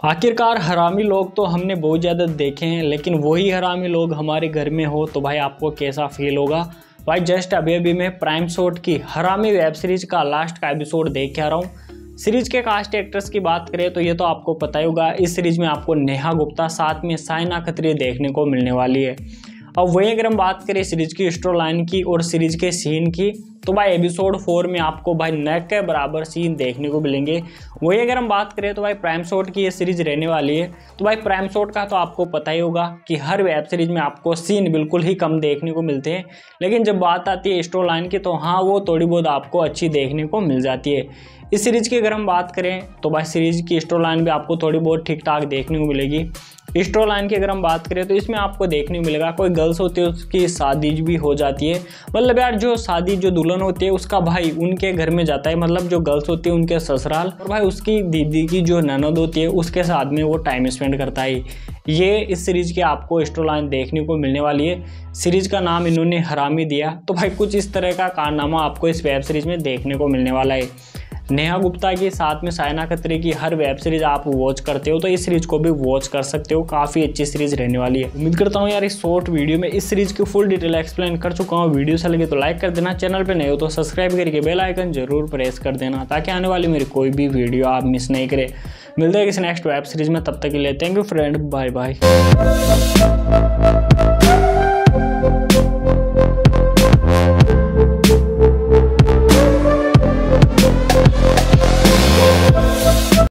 आखिरकार हरामी लोग तो हमने बहुत ज़्यादा देखे हैं, लेकिन वही हरामी लोग हमारे घर में हो तो भाई आपको कैसा फील होगा? भाई जस्ट अभी अभी मैं प्राइम शॉट की हरामी वेब सीरीज़ का लास्ट का एपिसोड देख के आ रहा हूँ। सीरीज़ के कास्ट एक्ट्रेस की बात करें तो ये तो आपको पता ही होगा, इस सीरीज़ में आपको नेहा गुप्ता साथ में साइना खत्री देखने को मिलने वाली है। अब वही अगर हम बात करें सीरीज़ की स्टोर लाइन की और सीरीज़ के सीन की तो भाई एपिसोड फोर में आपको भाई नेक के बराबर सीन देखने को मिलेंगे। वही अगर हम बात करें तो भाई प्राइम शॉट की ये सीरीज़ रहने वाली है। तो भाई प्राइम शॉट का तो आपको पता ही होगा कि हर वेब सीरीज़ में आपको सीन बिल्कुल ही कम देखने को मिलते हैं। लेकिन जब बात आती है स्टोर लाइन की तो हाँ वो थोड़ी बहुत आपको अच्छी देखने को मिल जाती है। इस सीरीज़ की अगर हम बात करें तो भाई सीरीज़ की स्टोर लाइन भी आपको थोड़ी बहुत ठीक ठाक देखने को मिलेगी। स्टोर लाइन की अगर हम बात करें तो इसमें आपको देखने मिलेगा, कोई गर्ल्स होती है उसकी शादी भी हो जाती है। मतलब यार जो शादी, जो दुल्हन होती है, उसका भाई उनके घर में जाता है मतलब जो गर्ल्स होती है उनके ससुराल, और भाई उसकी दीदी की जो ननद होती है, उसके साथ में वो टाइम स्पेंड करता है। ये इस सीरीज़ की आपको स्टोर लाइन देखने को मिलने वाली है। सीरीज़ का नाम इन्होंने हरामी दिया। तो भाई कुछ इस तरह का कारनामा आपको इस वेब सीरीज़ में देखने को मिलने वाला है। नेहा गुप्ता की साथ में साइना खत्री की हर वेब सीरीज़ आप वॉच करते हो तो इस सीरीज़ को भी वॉच कर सकते हो। काफ़ी अच्छी सीरीज़ रहने वाली है। उम्मीद करता हूँ यार इस शॉर्ट वीडियो में इस सीरीज़ की फुल डिटेल एक्सप्लेन कर चुका हूँ। वीडियो से लगे तो लाइक कर देना। चैनल पर नहीं हो तो सब्सक्राइब करके बेल आइकन ज़रूर प्रेस कर देना, ताकि आने वाली मेरी कोई भी वीडियो आप मिस नहीं करें। मिलते हैं किसी नेक्स्ट वेब सीरीज़ में। तब तक के लिए thank you friend bye bye